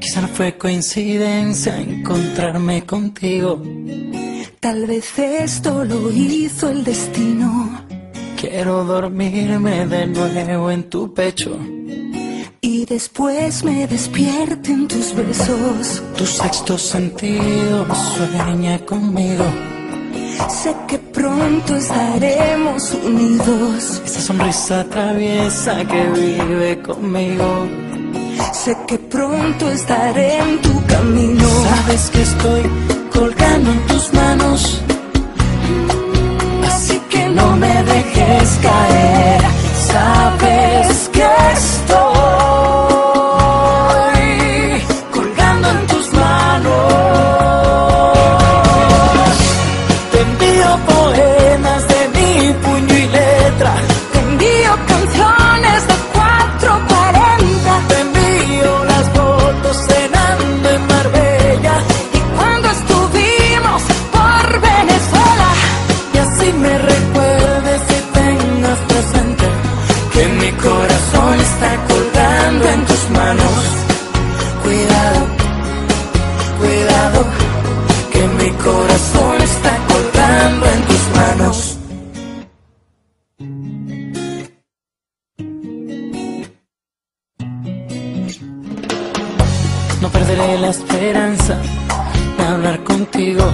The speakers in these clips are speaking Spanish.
Quizá no fue coincidencia encontrarme contigo. Tal vez esto lo hizo el destino. Quiero dormirme de nuevo en tu pecho. Y después me despierte en tus besos. Tu sexto sentido sueña conmigo. Sé que pronto estaremos unidos. Esa sonrisa traviesa que vive conmigo. Sé que pronto estaré en tu camino. Sabes que estoy colgando en tus corazón está colgando en tus manos. Cuidado, cuidado, que mi corazón está colgando en tus manos. No perderé la esperanza de hablar contigo.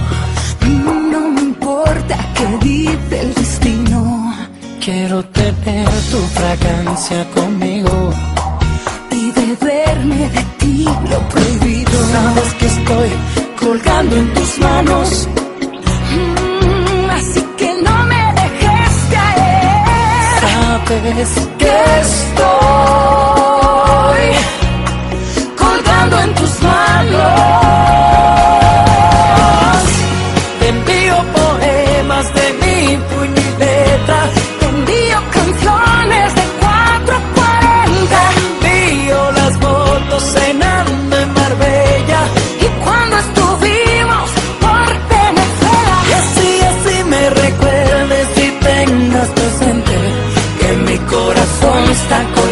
Tener tu fragancia conmigo. Y beberme de ti lo prohibido. Sabes que estoy colgando en tus manos. Mm, así que no me dejes caer. Sabes que estoy está colgando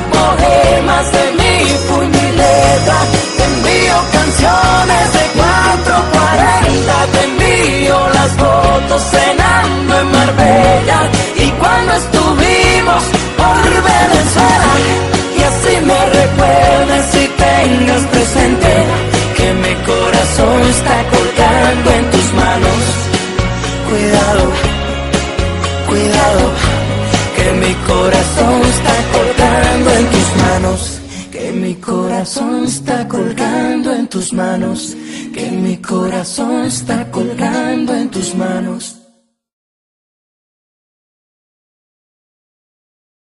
poemas de mi puño y letra. Te envío canciones de 440. Te tus manos. Que mi corazón está colgando en tus manos. Que mi corazón está colgando en tus manos.